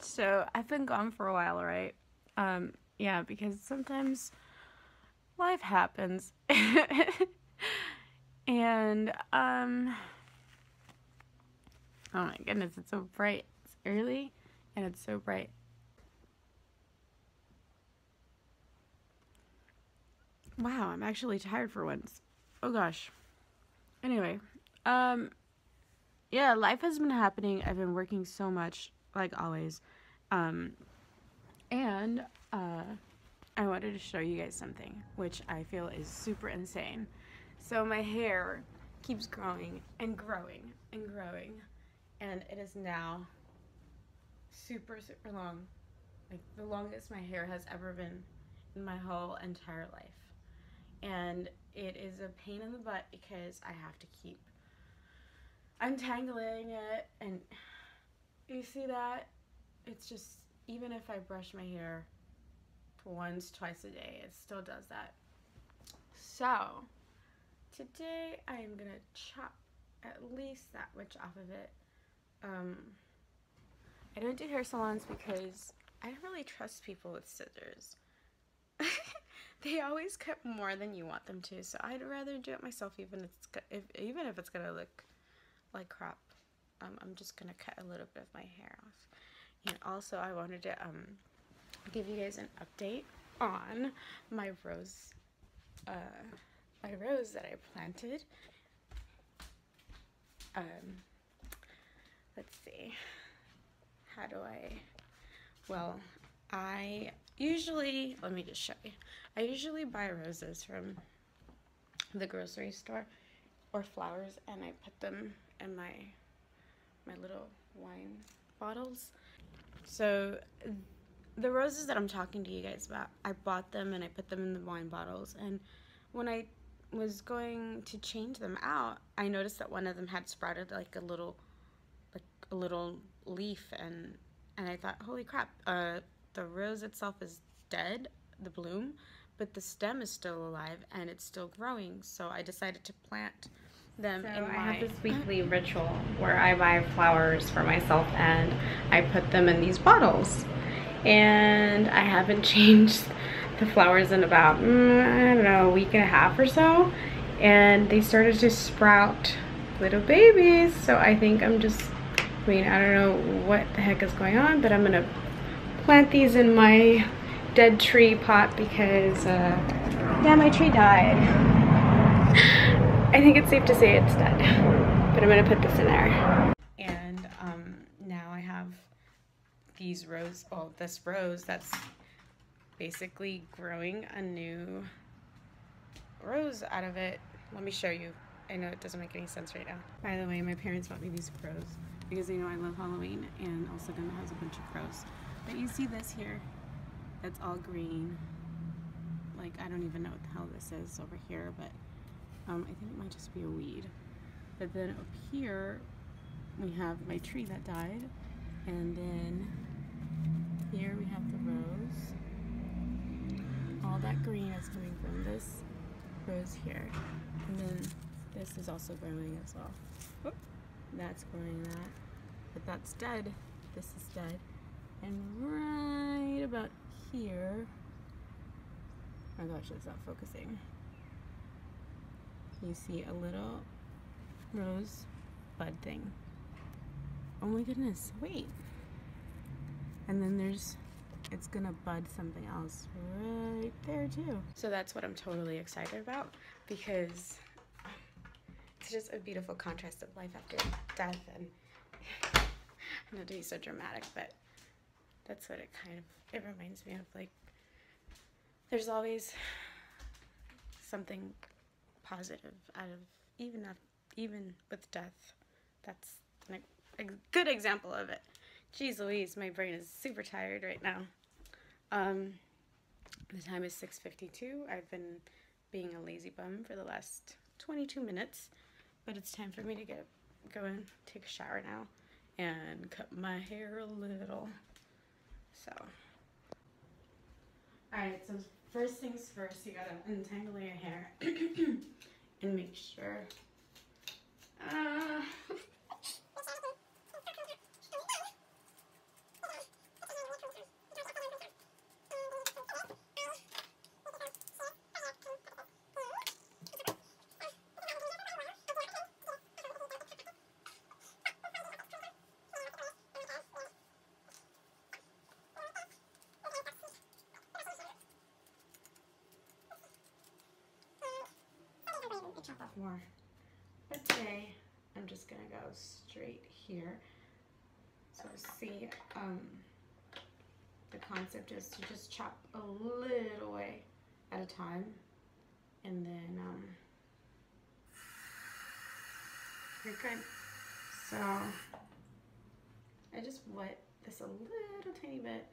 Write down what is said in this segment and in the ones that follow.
So I've been gone for a while, right? Um, yeah, because sometimes life happens. and um Oh my goodness, it's so bright. It's early and it's so bright. Wow, I'm actually tired for once. Oh gosh. Anyway, um yeah, life has been happening. I've been working so much like always. Um and uh I wanted to show you guys something which I feel is super insane. So my hair keeps growing and growing and growing and it is now super super long like the longest my hair has ever been in my whole entire life and it is a pain in the butt because I have to keep untangling it and you see that it's just even if I brush my hair once twice a day it still does that so today I am gonna chop at least that much off of it um, I don't do hair salons because I don't really trust people with scissors. they always cut more than you want them to, so I'd rather do it myself even if it's if, even if it's gonna look like crap. Um, I'm just gonna cut a little bit of my hair off. And also, I wanted to um, give you guys an update on my rose, uh, my rose that I planted. Um, let's see, how do I, well, I usually, let me just show you. I usually buy roses from the grocery store or flowers and I put them in my, my little wine bottles. So the roses that I'm talking to you guys about, I bought them and I put them in the wine bottles and when I was going to change them out, I noticed that one of them had sprouted like a little like a little leaf and and I thought, holy crap, uh, the rose itself is dead, the bloom, but the stem is still alive and it's still growing. So I decided to plant them so in my... I have this weekly ritual where I buy flowers for myself and I put them in these bottles. And I haven't changed the flowers in about, mm, I don't know, a week and a half or so. And they started to sprout little babies. So I think I'm just I mean, I don't know what the heck is going on, but I'm gonna plant these in my dead tree pot because, uh, yeah, my tree died. I think it's safe to say it's dead, but I'm gonna put this in there. And um, now I have these rose, oh, this rose that's basically growing a new rose out of it. Let me show you. I know it doesn't make any sense right now. By the way, my parents bought me these crows because they know I love Halloween and also gonna has a bunch of crows. But you see this here, that's all green. Like, I don't even know what the hell this is over here, but um, I think it might just be a weed. But then up here, we have my tree that died, and then here we have the rose. All that green is coming from this rose here. And then this is also growing as well. That's growing that. But that's dead. This is dead. And right about here, oh gosh, it's not focusing. You see a little rose bud thing. Oh my goodness, wait. And then there's, it's gonna bud something else right there too. So that's what I'm totally excited about because it's just a beautiful contrast of life after death and not to be so dramatic but that's what it kind of it reminds me of like there's always something positive out of even even with death that's an, a good example of it Jeez Louise, my brain is super tired right now. Um, the time is 6.52. I've been being a lazy bum for the last 22 minutes. But it's time for me to get go and take a shower now and cut my hair a little. So, alright, so first things first, you gotta untangle your hair and make sure. Uh, I'll chop off more. But today, I'm just gonna go straight here. So see, um, the concept is to just chop a little way at a time. And then, um, good. So, I just wet this a little tiny bit.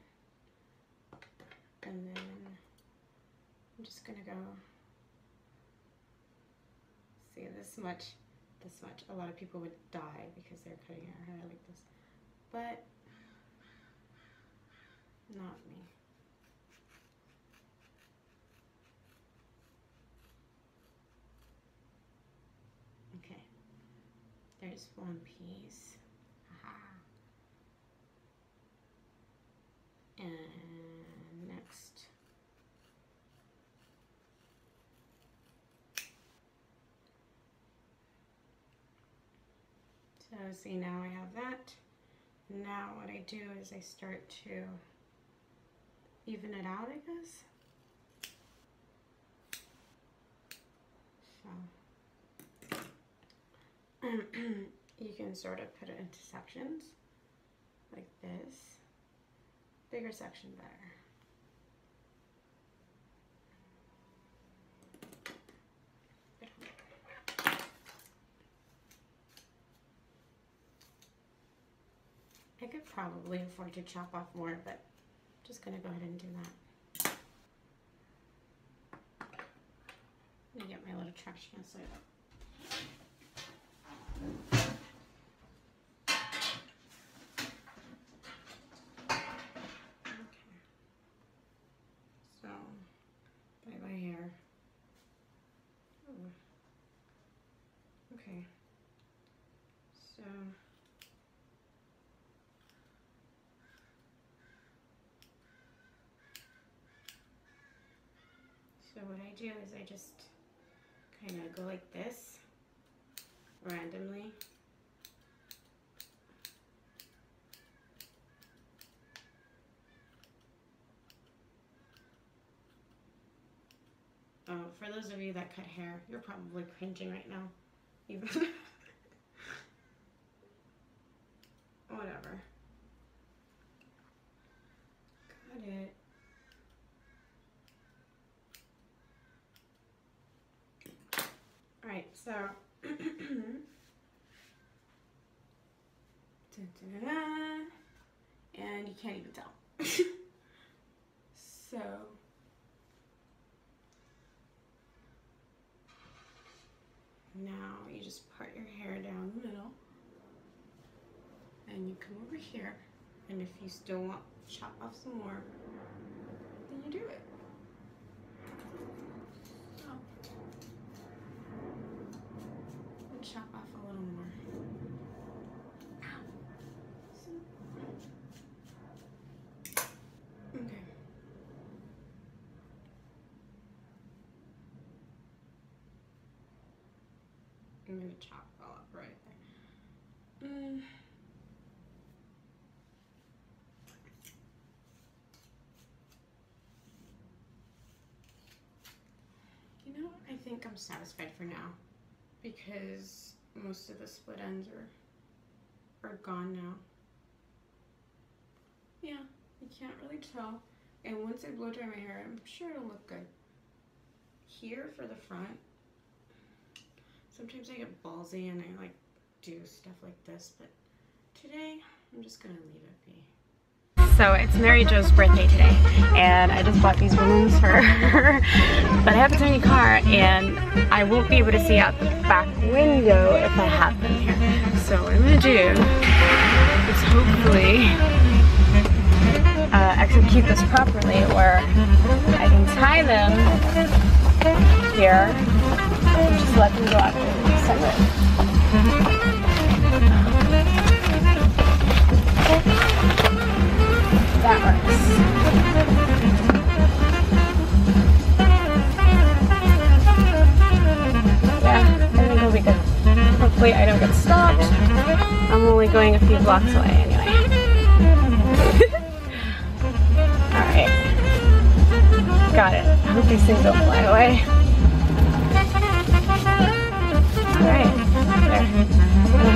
And then I'm just gonna go see this much, this much. A lot of people would die because they're cutting their hair like this, but not me. Okay, there's one piece. Aha. And next. So Oh, see now I have that. Now what I do is I start to even it out, I guess. So you can sort of put it into sections like this. Bigger section better. Probably afford to chop off more, but I'm just gonna go ahead and do that. Let me get my little trash can. Okay. So. Okay. So. So what I do is I just kind of go like this randomly. Oh, for those of you that cut hair, you're probably cringing right now. Even whatever. Got it. All right, so and you can't even tell. so now you just part your hair down the middle and you come over here and if you still want to chop off some more then you do it. So, and chop off a little more. Ow. So- Okay. I'm gonna chop it all up right there. Mm. You know, I think I'm satisfied for now because most of the split ends are are gone now. Yeah, you can't really tell. And once I blow dry my hair, I'm sure it'll look good. Here for the front, sometimes I get ballsy and I like do stuff like this, but today I'm just gonna leave it be. So it's Mary Jo's birthday today, and I just bought these balloons for her. but I have a tiny car, and I won't be able to see out the back window if I have them here. So what I'm gonna do is hopefully uh, execute this properly, where I can tie them here let them go out separate. That works. Yeah, I think it'll be good. Hopefully I don't get stopped. I'm only going a few blocks away anyway. Alright. Got it. I hope these things don't fly away.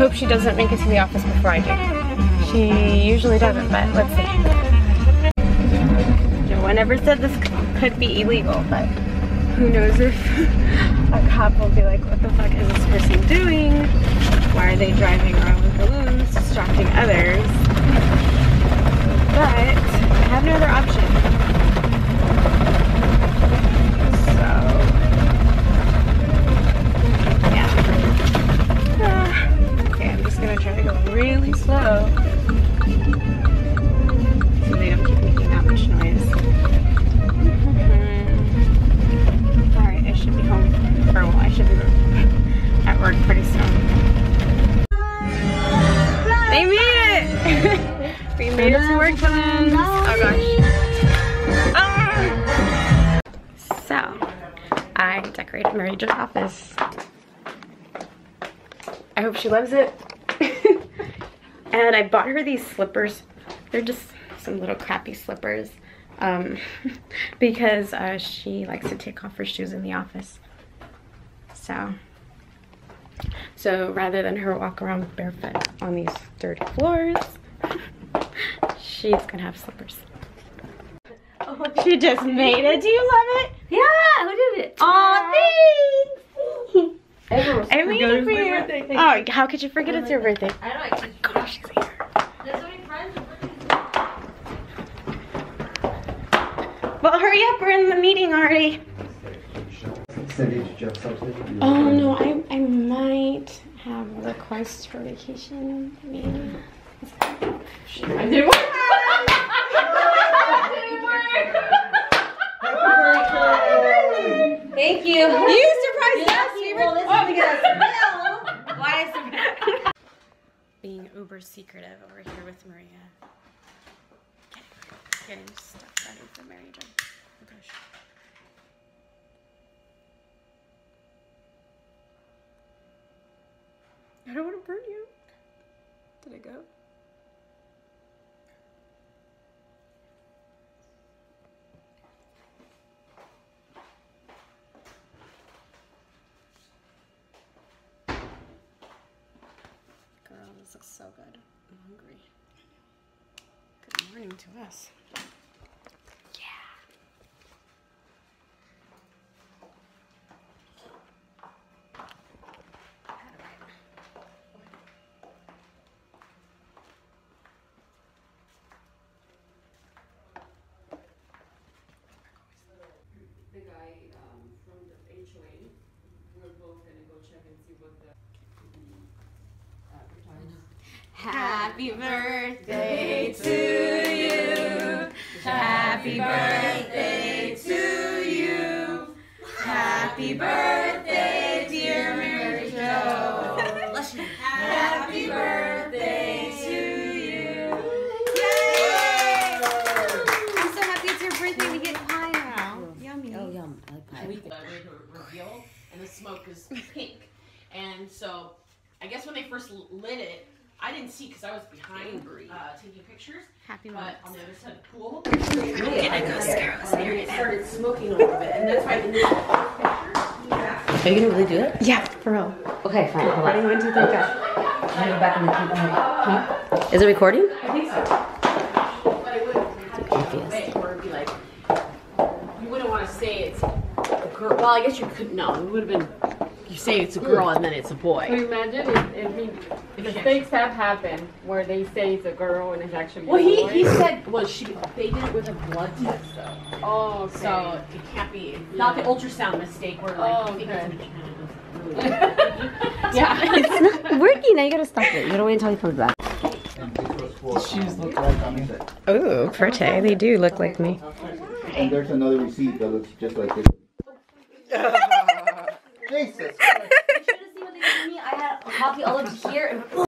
Hope she doesn't make it to the office before I do. She usually doesn't, but let's see. No one ever said this could be illegal, but who knows if a cop will be like, what the fuck is this person doing? Why are they driving around with balloons, distracting others? But I have no other option. They made it! we made it to work, friends. Oh gosh. Ah! So, I decorated Mary Jo's office. I hope she loves it. and I bought her these slippers. They're just some little crappy slippers um, because uh, she likes to take off her shoes in the office. So, so rather than her walk around barefoot on these dirty floors, she's gonna have slippers. Oh she just made it. Do you love it? Yeah, who did it? Aw, thanks. Everyone I made it for you. Oh, how could you forget it's your birthday? I know. I oh Gosh, she's here. There's so many friends. Well, hurry up. We're in the meeting already. Send it to Jeff Subsidy. Oh no, I I might have requests for vacation. Maybe. I did Thank you. You surprised us. We Well, this is because smell. Why is it? Being uber secretive over here with Maria. Getting, getting stuff ready for Mary Jo. Oh gosh. I don't want to burn you. Did it go? Girl, this looks so good. I'm hungry. Good morning to us. Yeah. Had it right. the guy um, from the HOA, we're both gonna go check and see what the advertise. Happy birthday to you. Happy birthday to you. Happy birthday, dear Mary Jo. Happy birthday to you. Yay! I'm so happy it's your birthday. We get pie now. Yummy. Oh, yum. I like pie. We uh, ready to reveal, and the smoke is pink. And so, I guess when they first lit it, I didn't see because I was behind uh, taking pictures. Happy But on the other side of the pool, and it started smoking a little bit, and that's why I didn't take pictures. Are you gonna really do it? Yeah, for real. Okay, fine. Hold Ready, on. one, two, three, go. Can I go back in the huh? Is it recording? I think so. But it wouldn't have to be a way where it'd be like, you wouldn't want to say it's a girl. Well, I guess you could. No, it would have been. You say it's a girl and then it's a So boy. imagine if, if we, mistakes have happened where they say it's a girl and it's actually Well, a he, boy. he said, well, she they did it with a blood test though, oh, okay. so it can't be not the ultrasound mistake where like Oh, you think okay. it's a yeah. It's not working. Now you gotta stop it. You gotta wait until he comes back. And this shoes look like on inside. Ooh, pretty. They do look like me. And there's another receipt that looks just like this. Jesus. You should have seen what they did to me. I had a copy all of here and